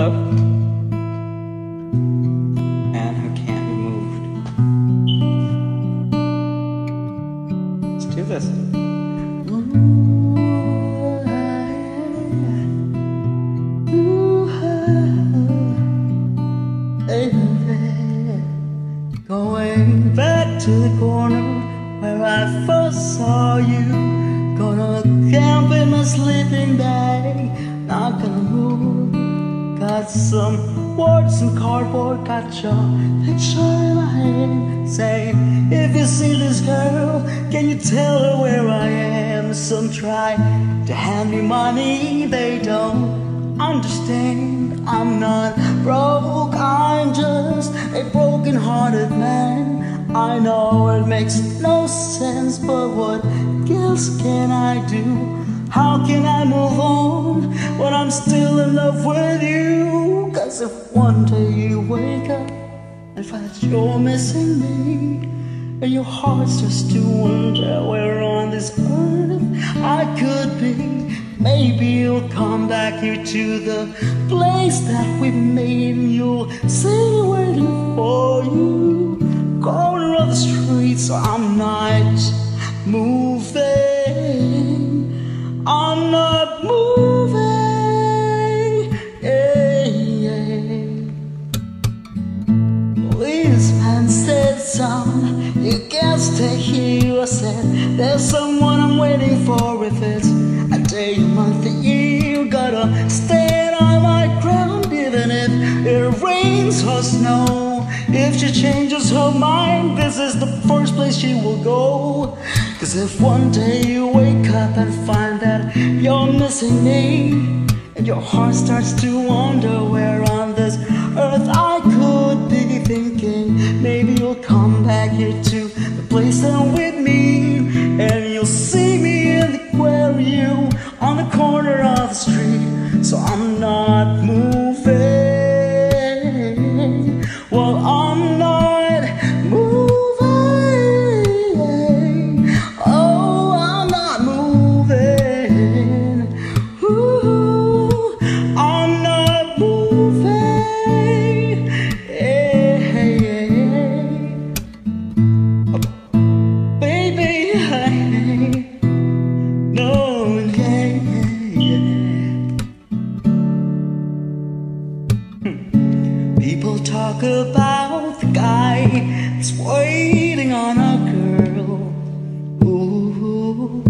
Hello. And who can't be moved. Let's do this. Going back to the corner where I first saw you. Gonna camp in my sleeping bag, Got some words and cardboard, got your picture in my hand. Saying, if you see this girl, can you tell her where I am? Some try to hand me money, they don't understand. I'm not broke, I'm just a broken hearted man. I know it makes no sense, but what else can I do? How can I move on when I'm still in love with you? Cause if one day you wake up and find that you're missing me, and your heart starts to wonder where on this earth I could be, maybe you'll come back here to the place that we made, and you'll see waiting for you. Corner of the street, so I'm not moving. I'm not here. I said, there's someone I'm waiting for. If it's a day, a month, a year, you gotta stand on my ground, even if it rains or snow. If she changes her mind, this is the first place she will go. Cause if one day you wake up and find that you're missing me, and your heart starts to wonder where on this earth I place that with talk about the guy that's waiting on a girl. Ooh,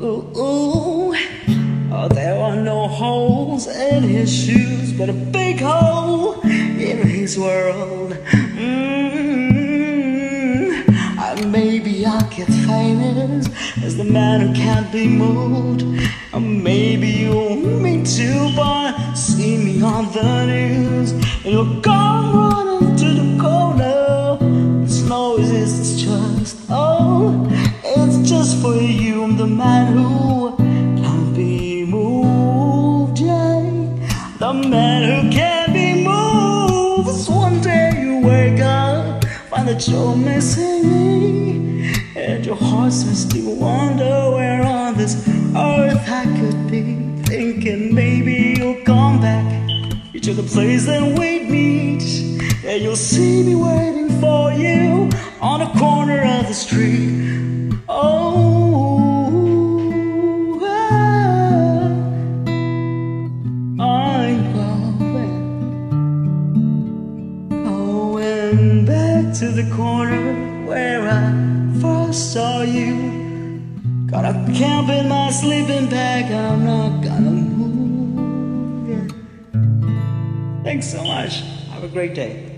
ooh, ooh. Oh, there are no holes in his shoes, but a big hole in his world. Mm. Uh, maybe I'll get famous as the man who can't be moved. Or maybe you'll meet too, but see me on the news, you'll come man who can't be moved, yeah. The man who can't be moved. One day you wake up, find that you're missing me, and your heart starts to wonder where on this earth I could be. Thinking maybe you'll come back to the place that we'd meet, and you'll see me waiting for you on the corner of the street. To the corner where I first saw you. Got a camp in my sleeping bag, I'm not gonna move. Thanks so much. Have a great day.